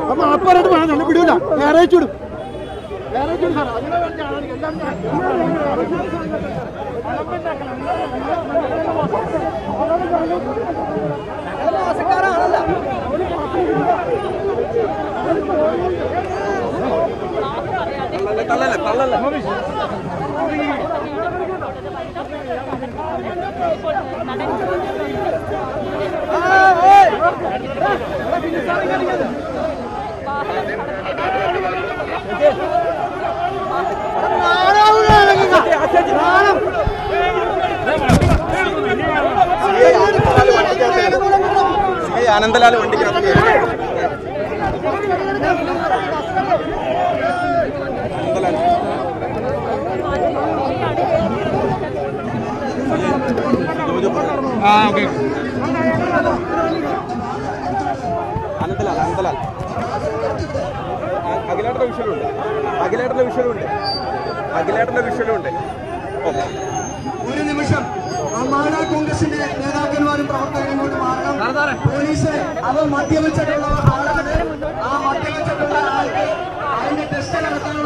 അപ്പൊ മാപ്പ് പറഞ്ഞിട്ട് വേണം തന്നെ പിടിയില്ല വേറെ ചൂടും വേറെ ചൂടും സാറേ അങ്ങനെ വേണ്ട ആളുകൾ എല്ലാം ആനന്ദലാൽ വണ്ടിക്കകത്ത് കയറി. ആനന്ദലാൽ ജോജു പറഞ്ഞു. ഓക്കെ. അനന്തലാൽ അനന്തലാൽ. അഖിലേട്ടന്റെ വിഷയമുണ്ട് അഖിലേട്ടന്റെ വിഷയമുണ്ട് അഖിലേട്ടന്റെ വിഷയമുണ്ട് ഒരു നിമിഷം. ആ മാനാ കോൺഗ്രസിന്റെ നേതാക്കന്മാരും പ്രവർത്തകരും ഇങ്ങോട്ട് മാറണം. പോലീസ് അവർ മദ്യപിച്ചിട്ടുള്ള ആളാണ് ആ മദ്യപിച്ചിട്ടുള്ള ആൾക്ക് അതിന്റെ ടെസ്റ്റ് നടത്താനുള്ള ഒരു സൗകര്യം കൊടുത്തുകൊണ്ട് പോലീസ് അവന്റെ വാഹനത്തിൽ മദ്യക്കുപ്പിയുണ്ട്. ബഹുമാനപ്പെട്ട പോലീസുകാർ പോലീസ് ഉദ്യോഗസ്ഥന്മാരുടെ ശ്രദ്ധയ്ക്ക് അവർ നിങ്ങളുടെ മുഴുവൻ പ്രവർത്തകർ ഇങ്ങോട്ട് മാറണം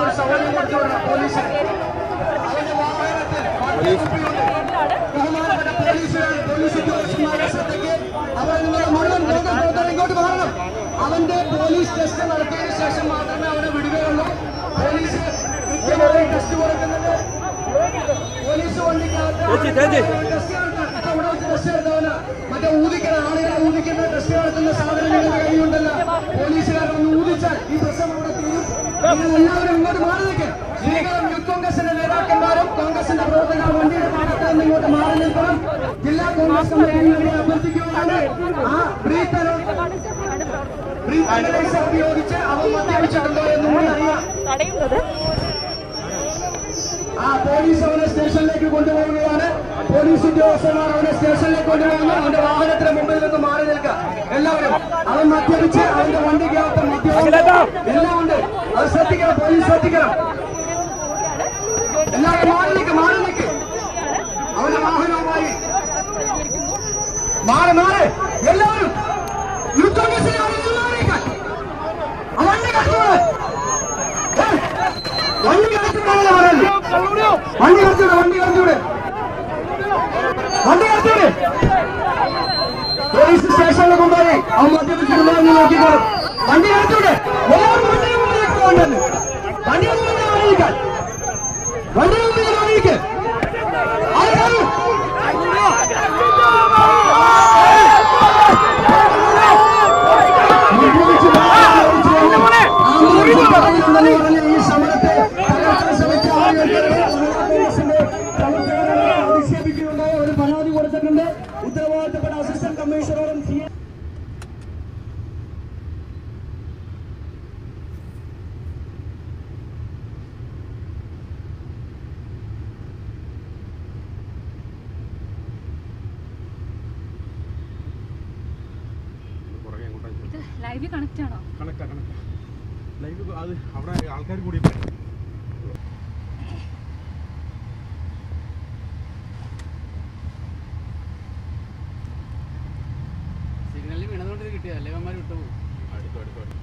അവന്റെ പോലീസ് ടെസ്റ്റ് നടത്തിയതിനു ശേഷം മാത്രമേ അവനെ വിടുകയുള്ളൂ. പോലീസ് കൃത്യമായി ടെസ്റ്റ് കൊടുക്കുന്നുണ്ട്. പോലീസ് വണ്ടിക്കകത്ത് എല്ലാവരും ഇങ്ങോട്ട് മാറി നിൽക്കും സ്ത്രീകളും യൂത്ത് കോൺഗ്രസിന്റെ നേതാക്കന്മാരും കോൺഗ്രസിന്റെ പ്രവർത്തകർ വണ്ടിയുടെ ഭാഗത്ത് നിന്ന് ഇങ്ങോട്ട് മാറി നിൽക്കണം. ജില്ലാ കോൺഗ്രസ് കമ്മിറ്റി അഭ്യർത്ഥിക്കുകയാണ്. ആ ബ്രീത്ത് ബ്രീത്തനൈസർ ഉപയോഗിച്ച് അവർ മദ്യപിച്ചിട്ടുണ്ടോ എന്ന് ആ പോലീസ് അവനെ സ്റ്റേഷനിലേക്ക് കൊണ്ടുപോവുകയാണ്. പോലീസ് ഉദ്യോഗസ്ഥന്മാർ അവനെ സ്റ്റേഷനിലേക്ക് കൊണ്ടുപോകുന്നു അവന്റെ വാഹനത്തിന് മുമ്പിൽ നിന്ന് മാറി നിൽക്കുക. എല്ലാവരും അവൻ മദ്യപിച്ച് അവന്റെ വണ്ടിക്കകത്ത് മദ്യം എല്ലാം ഉണ്ട്. അത് ശ്രദ്ധിക്കണം പോലീസ് ശ്രദ്ധിക്കണം. എല്ലാവരും മാറി നിൽക്ക് മാറി നിൽക്ക്. അവരുടെ വാഹനവുമായി. മാറി മാറി. എല്ലാവരും മാറി നിൽക്കാൻ ആ വണ്ടി കടത്തുന്നത് വണ്ടി പറയുന്നത്? വണ്ടി കടത്തിവിടെ വണ്ടി കടത്തിവിടെ പോലീസ് സ്റ്റേഷനിൽ കൊണ്ടുപോയി. അവൻ മദ്യപിച്ചിട്ടുണ്ടോ എന്ന് നോക്കിക്കോളും. വണ്ടി കടത്തിവിടെ എല്ലാവരും വണ്ടിയുടെ മുമ്പിലേക്ക് പോകേണ്ടത് വണ്ടിയുടെ മുമ്പിൽ അറിയിക്കാൻ വണ്ടിയുടെ ലൈവ് കണക്റ്റ് ആണോ? കണക്റ്റാ കണക്റ്റാ ലൈവ് അത് അവിടെ ആൾക്കാർ കൂടി സിഗ്നലിൽ വീണതുകൊണ്ട് കിട്ടിയതല്ലേ? ഇവന്മാർ വിട്ടുപോകും. അടുത്തു അടുത്തു അടുത്തു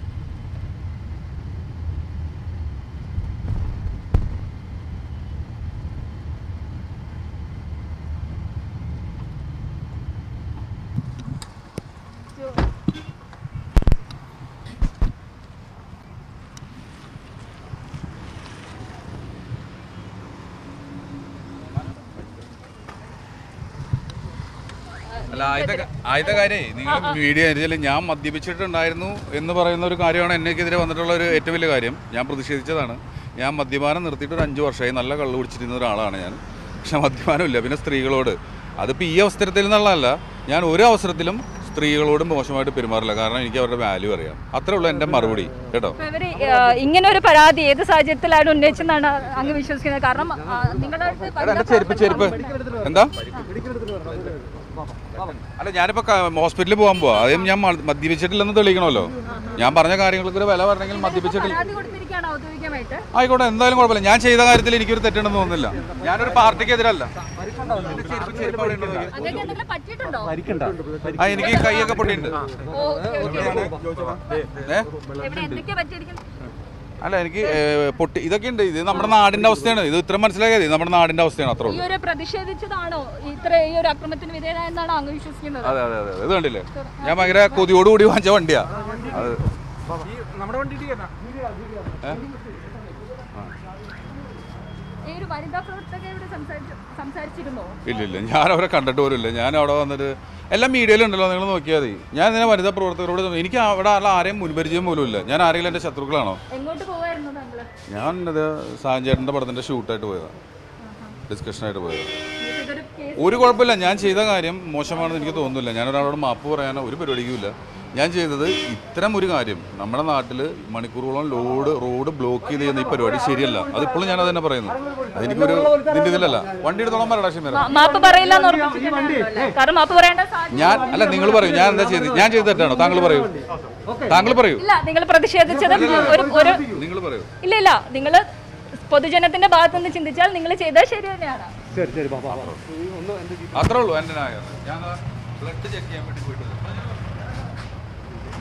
അല്ല ആദ്യത്തെ ആദ്യത്തെ കാര്യേ നിങ്ങൾ വീഡിയോ അനുസരിച്ച് ഞാൻ മദ്യപിച്ചിട്ടുണ്ടായിരുന്നു എന്ന് പറയുന്ന ഒരു കാര്യമാണ് എന്നെക്കെതിരെ വന്നിട്ടുള്ള ഒരു ഏറ്റവും വലിയ കാര്യം. ഞാൻ പ്രതിഷേധിച്ചതാണ്. ഞാൻ മദ്യപാനം നിർത്തിയിട്ട് ഒരു അഞ്ച് വർഷമായി നല്ല കള്ളു കുടിച്ചിരുന്ന ഒരാളാണ് ഞാൻ. പക്ഷെ മദ്യപാനമില്ല പിന്നെ സ്ത്രീകളോട്. അതിപ്പോൾ ഈ അവസരത്തിൽ നിന്നുള്ളതല്ല ഞാൻ ഒരു അവസരത്തിലും സ്ത്രീകളോട് മോശമായിട്ട് പെരുമാറില്ല. കാരണം എനിക്ക് അവരുടെ വാല്യൂ അറിയാം. അത്രേ ഉള്ളൂ എന്റെ മറുപടി കേട്ടോ. ഇങ്ങനെ ഒരു പരാതി ഏത് സാഹചര്യത്തിലാണ് ഉന്നയിച്ചെന്നാണ് അങ്ങ് വിശ്വസിക്കുന്നത്? കാരണം എന്താ? അല്ല ഞാനിപ്പോ ഹോസ്പിറ്റലിൽ പോകാൻ പോവാ. ആദ്യം ഞാൻ മദ്യപിച്ചിട്ടില്ലെന്ന് തെളിയിക്കണമല്ലോ. ഞാൻ പറഞ്ഞ കാര്യങ്ങൾക്ക് ഒരു വില പറഞ്ഞെങ്കിൽ മദ്യപിച്ചിട്ടില്ല. ആയിക്കോട്ടെ എന്തായാലും കുഴപ്പമില്ല. ഞാൻ ചെയ്ത കാര്യത്തിൽ എനിക്കൊരു തെറ്റുണ്ടെന്ന് തോന്നുന്നില്ല. ഞാനൊരു പാർട്ടിക്ക് എതിരല്ല ആ എനിക്ക് കൈയൊക്കെ പൊട്ടിയിട്ടുണ്ട്. ഓക്കെ അല്ല എനിക്ക് പൊട്ടി ഇതൊക്കെ ഉണ്ട്. ഇത് നമ്മുടെ നാടിന്റെ അവസ്ഥയാണ്. ഇത് ഇത്ര മനസ്സിലാക്കിയത് നമ്മുടെ നാടിന്റെ അവസ്ഥയാണ് അത്ര ഉള്ളൂ. പ്രതിഷേധിച്ചതാണോ? ഇത്ര ഈ ഒരു അക്രമത്തിന് വിധേയനായെന്നാണ് അങ്ങ് വിശ്വസിക്കുന്നത്? അതെ അതെ അതെ ഇത് കണ്ടില്ലേ? ഞാൻ ഭയങ്കര കൊതിയോടുകൂടി വാങ്ങിച്ച വണ്ടിയാ. അത് ഈ ഇല്ല ഇല്ല. ഞാൻ അവരെ കണ്ടിട്ട് പോലും ഇല്ല. ഞാൻ അവിടെ വന്നിട്ട് എല്ലാം മീഡിയയിലുണ്ടല്ലോ നിങ്ങൾ നോക്കിയാൽ മതി. ഞാൻ ഇതിനെ വനിതാ പ്രവർത്തകരോട് എനിക്ക് അവിടെ ഉള്ള ആരെയും മുൻപരിചയം പോലും ഇല്ല. ഞാൻ ആരെങ്കിലും എന്റെ ശത്രുക്കളാണോ? ഞാൻ ഇത് സാഞ്ചേട്ടന്റെ പടത്തിന്റെ ഷൂട്ടായിട്ട് പോയതാണ് ഡിസ്കഷനായിട്ട് പോയത്. ഒരു കുഴപ്പമില്ല. ഞാൻ ചെയ്ത കാര്യം മോശമാണെന്ന് എനിക്ക് തോന്നുന്നില്ല. ഞാൻ ഒരാളോട് മാപ്പ് പറയാനോ ഒരു പരിപാടിക്കും ഇല്ല ഞാൻ ചെയ്തത് ഇത്തരം ഒരു കാര്യം. നമ്മുടെ നാട്ടിൽ മണിക്കൂറുകളോളം ലോഡ് റോഡ് ബ്ലോക്ക് ചെയ്ത് ചെയ്യുന്ന ഈ പരിപാടി ശരിയല്ല. അതിപ്പോഴും ഞാൻ അത് തന്നെ പറയുന്നു. അതെനിക്കൊരു ഇതിന്റെ ഇതിലല്ല. വണ്ടി എടുത്തോളം പറയടാ ഷിമേര മാപ്പ് പറയില്ല എന്ന് ഉറപ്പിച്ചിട്ടുണ്ടായിരുന്നല്ലോ അല്ലേ? കാരണം മാപ്പ് പറയേണ്ട സാധ്യത ഞാൻ അല്ല നിങ്ങൾ പറയൂ. ഞാൻ എന്താ ചെയ്ത് ഞാൻ ചെയ്ത തെറ്റാണോ? താങ്കൾ പറയൂ. താങ്കൾ പറയൂ. ഇല്ല നിങ്ങൾ പ്രതിഷേധിച്ചത് ഒരു ഒരു നിങ്ങൾ പറയൂ. ഇല്ല ഇല്ല. നിങ്ങൾ പൊതുജനത്തിന്റെ ഭാഗത്ത് നിന്ന് ചിന്തിച്ചാൽ നിങ്ങൾ ചെയ്തത് ശരി തന്നെയാണ്. അത്രേ ഉള്ളൂ എന്റെ ഞാൻ ബ്ലഡ് ചെക്ക് ചെയ്യാൻ വേണ്ടി പോയിട്ട്